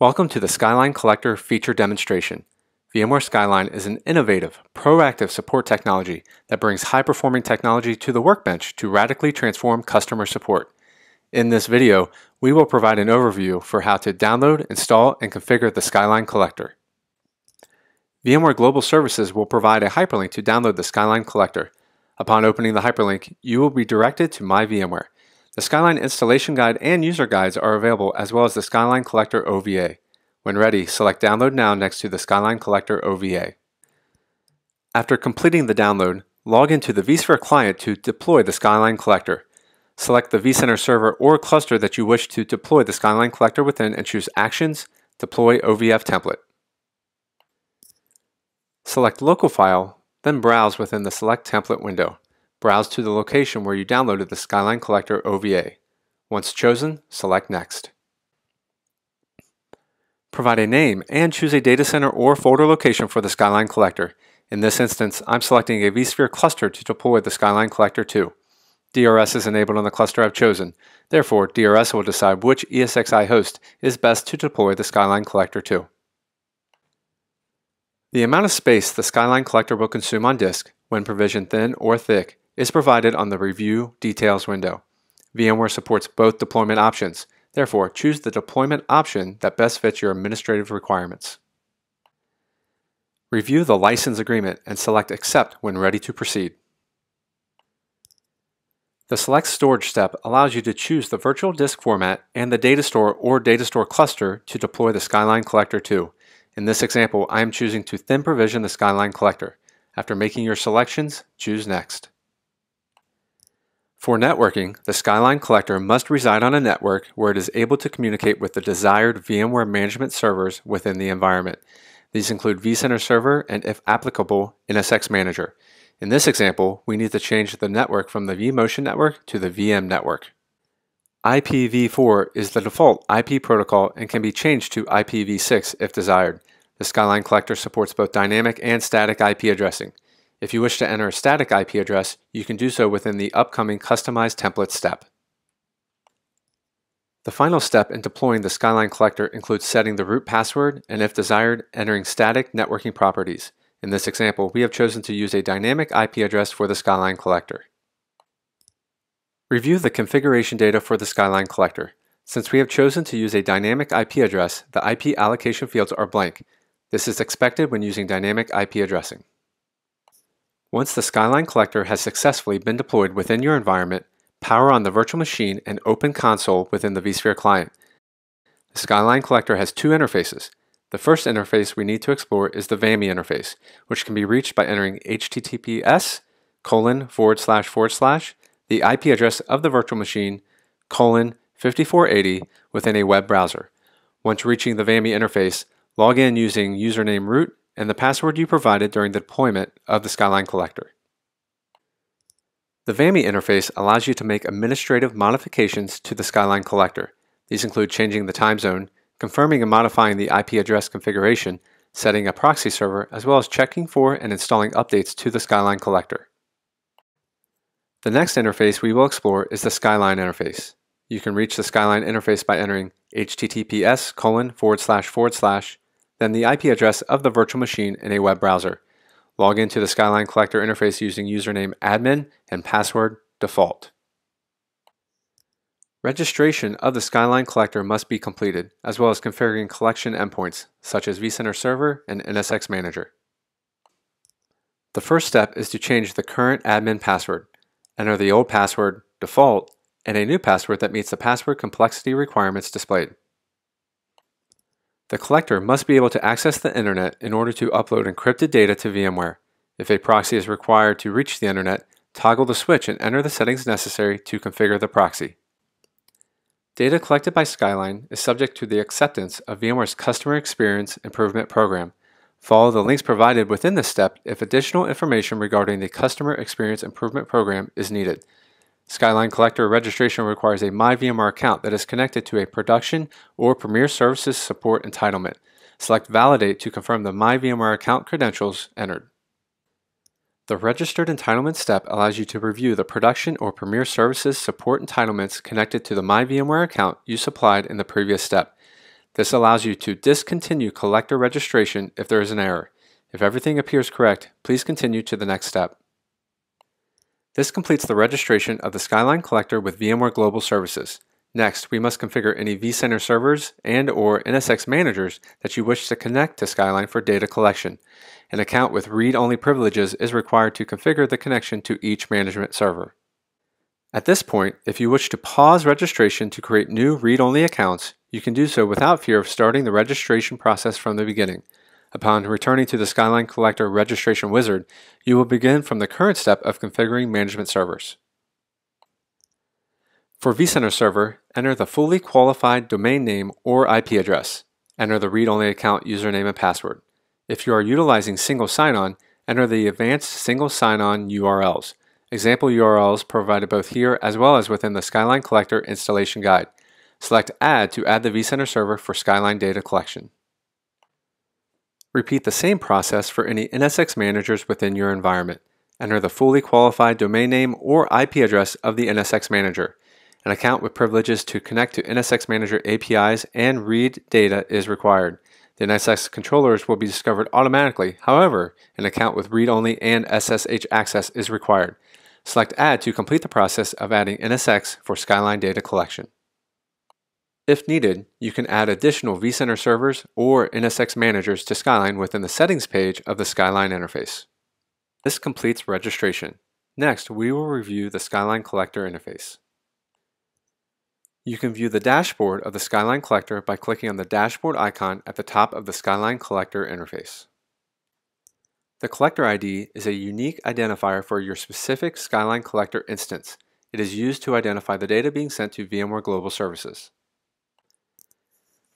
Welcome to the Skyline Collector feature demonstration. VMware Skyline is an innovative, proactive support technology that brings high-performing technology to the workbench to radically transform customer support. In this video, we will provide an overview for how to download, install, and configure the Skyline Collector. VMware Global Services will provide a hyperlink to download the Skyline Collector. Upon opening the hyperlink, you will be directed to My VMware. The Skyline installation guide and user guides are available as well as the Skyline Collector OVA. When ready, select Download Now next to the Skyline Collector OVA. After completing the download, log into the vSphere client to deploy the Skyline Collector. Select the vCenter server or cluster that you wish to deploy the Skyline Collector within and choose Actions, Deploy OVF Template. Select Local File, then browse within the Select Template window. Browse to the location where you downloaded the Skyline Collector OVA. Once chosen, select Next. Provide a name and choose a data center or folder location for the Skyline Collector. In this instance, I'm selecting a vSphere cluster to deploy the Skyline Collector to. DRS is enabled on the cluster I've chosen. Therefore, DRS will decide which ESXi host is best to deploy the Skyline Collector to. The amount of space the Skyline Collector will consume on disk, when provisioned thin or thick, is provided on the Review Details window. VMware supports both deployment options. Therefore, choose the deployment option that best fits your administrative requirements. Review the license agreement and select Accept when ready to proceed. The Select Storage step allows you to choose the virtual disk format and the data store or data store cluster to deploy the Skyline Collector to. In this example, I am choosing to thin provision the Skyline Collector. After making your selections, choose Next. For networking, the Skyline Collector must reside on a network where it is able to communicate with the desired VMware management servers within the environment. These include vCenter Server and, if applicable, NSX Manager. In this example, we need to change the network from the vMotion network to the VM network. IPv4 is the default IP protocol and can be changed to IPv6 if desired. The Skyline Collector supports both dynamic and static IP addressing. If you wish to enter a static IP address, you can do so within the upcoming Customize Template step. The final step in deploying the Skyline Collector includes setting the root password and, if desired, entering static networking properties. In this example, we have chosen to use a dynamic IP address for the Skyline Collector. Review the configuration data for the Skyline Collector. Since we have chosen to use a dynamic IP address, the IP allocation fields are blank. This is expected when using dynamic IP addressing. Once the Skyline Collector has successfully been deployed within your environment, power on the virtual machine and open console within the vSphere client. The Skyline Collector has two interfaces. The first interface we need to explore is the VAMI interface, which can be reached by entering https colon forward slash forward slash the IP address of the virtual machine colon 5480 within a web browser. Once reaching the VAMI interface, log in using username root and the password you provided during the deployment of the Skyline Collector. The VAMI interface allows you to make administrative modifications to the Skyline Collector. These include changing the time zone, confirming and modifying the IP address configuration, setting a proxy server, as well as checking for and installing updates to the Skyline Collector. The next interface we will explore is the Skyline interface. You can reach the Skyline interface by entering https colon forward slash forward slash then the IP address of the virtual machine in a web browser. Log into the Skyline Collector interface using username admin and password default. Registration of the Skyline Collector must be completed, as well as configuring collection endpoints, such as vCenter Server and NSX Manager. The first step is to change the current admin password. Enter the old password, default, and a new password that meets the password complexity requirements displayed. The collector must be able to access the internet in order to upload encrypted data to VMware. If a proxy is required to reach the internet, toggle the switch and enter the settings necessary to configure the proxy. Data collected by Skyline is subject to the acceptance of VMware's Customer Experience Improvement Program. Follow the links provided within this step if additional information regarding the Customer Experience Improvement Program is needed. Skyline Collector registration requires a MyVMware account that is connected to a production or Premier Services support entitlement. Select Validate to confirm the MyVMware account credentials entered. The registered entitlement step allows you to review the production or Premier Services support entitlements connected to the MyVMware account you supplied in the previous step. This allows you to discontinue collector registration if there is an error. If everything appears correct, please continue to the next step. This completes the registration of the Skyline Collector with VMware Global Services. Next, we must configure any vCenter servers and or NSX managers that you wish to connect to Skyline for data collection. An account with read-only privileges is required to configure the connection to each management server. At this point, if you wish to pause registration to create new read-only accounts, you can do so without fear of starting the registration process from the beginning. Upon returning to the Skyline Collector registration wizard, you will begin from the current step of configuring management servers. For vCenter Server, enter the fully qualified domain name or IP address. Enter the read-only account username and password. If you are utilizing single sign-on, enter the advanced single sign-on URLs. Example URLs provided both here as well as within the Skyline Collector installation guide. Select Add to add the vCenter server for Skyline data collection. Repeat the same process for any NSX managers within your environment. Enter the fully qualified domain name or IP address of the NSX manager. An account with privileges to connect to NSX Manager APIs and read data is required. The NSX controllers will be discovered automatically. However, an account with read-only and SSH access is required. Select Add to complete the process of adding NSX for Skyline data collection. If needed, you can add additional vCenter servers or NSX managers to Skyline within the settings page of the Skyline interface. This completes registration. Next, we will review the Skyline Collector interface. You can view the dashboard of the Skyline Collector by clicking on the dashboard icon at the top of the Skyline Collector interface. The Collector ID is a unique identifier for your specific Skyline Collector instance. It is used to identify the data being sent to VMware Global Services.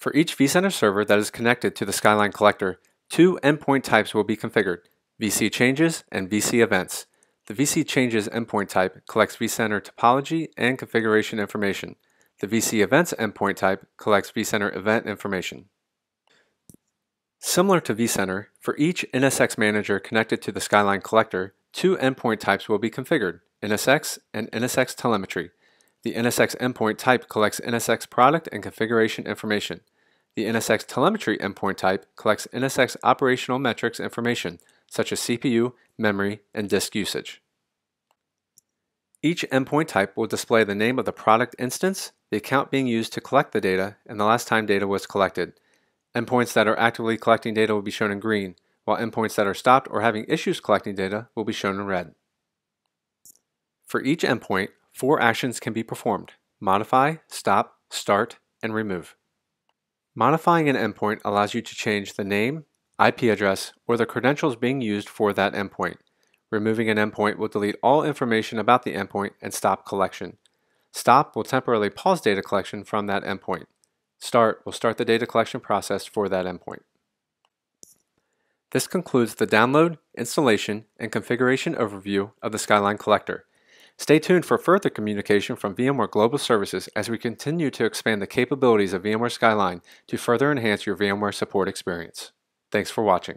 For each vCenter server that is connected to the Skyline Collector, two endpoint types will be configured, VC changes and VC events. The VC changes endpoint type collects vCenter topology and configuration information. The VC Events endpoint type collects vCenter event information. Similar to vCenter, for each NSX manager connected to the Skyline collector, two endpoint types will be configured, NSX and NSX telemetry. The NSX endpoint type collects NSX product and configuration information. The NSX telemetry endpoint type collects NSX operational metrics information, such as CPU, memory, and disk usage. Each endpoint type will display the name of the product instance, the account being used to collect the data, and the last time data was collected. Endpoints that are actively collecting data will be shown in green, while endpoints that are stopped or having issues collecting data will be shown in red. For each endpoint, four actions can be performed modify, stop, start, and remove. Modifying an endpoint allows you to change the name, IP address, or the credentials being used for that endpoint. Removing an endpoint will delete all information about the endpoint and stop collection. Stop will temporarily pause data collection from that endpoint. Start will start the data collection process for that endpoint. This concludes the download, installation, and configuration overview of the Skyline Collector. Stay tuned for further communication from VMware Global Services as we continue to expand the capabilities of VMware Skyline to further enhance your VMware support experience. Thanks for watching.